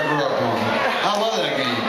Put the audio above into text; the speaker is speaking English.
I grew up on. I love that game.